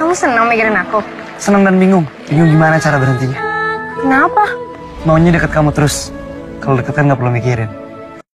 Kamu senang mikirin aku? Senang dan bingung. Bingung gimana cara berhentinya. Kenapa? Maunya deket kamu terus. Kalau deket kan gak perlu mikirin.